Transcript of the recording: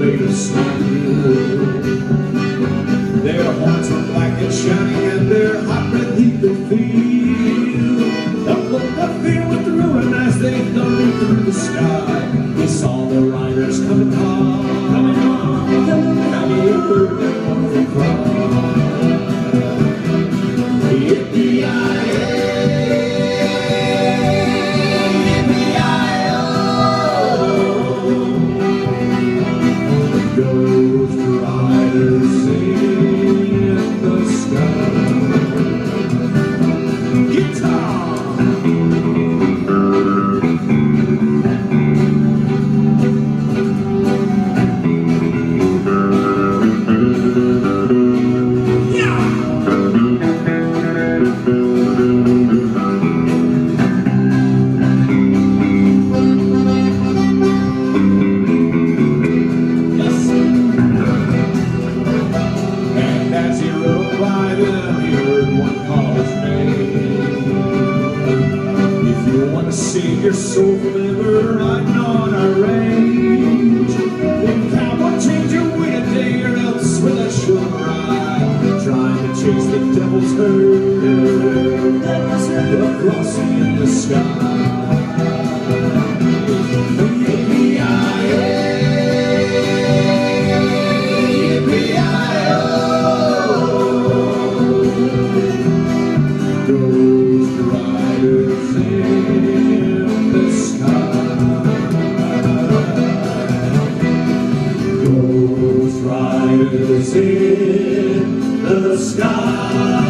of steel. Their horns were black and shining and their hot breath he could feel. The look of fear went through him as they thundered through the sky. By he heard one call his name. If you want to save your soul on our range, then change your a day, or else trying to chase the devil's herd across the endless sky. Riders in the sky.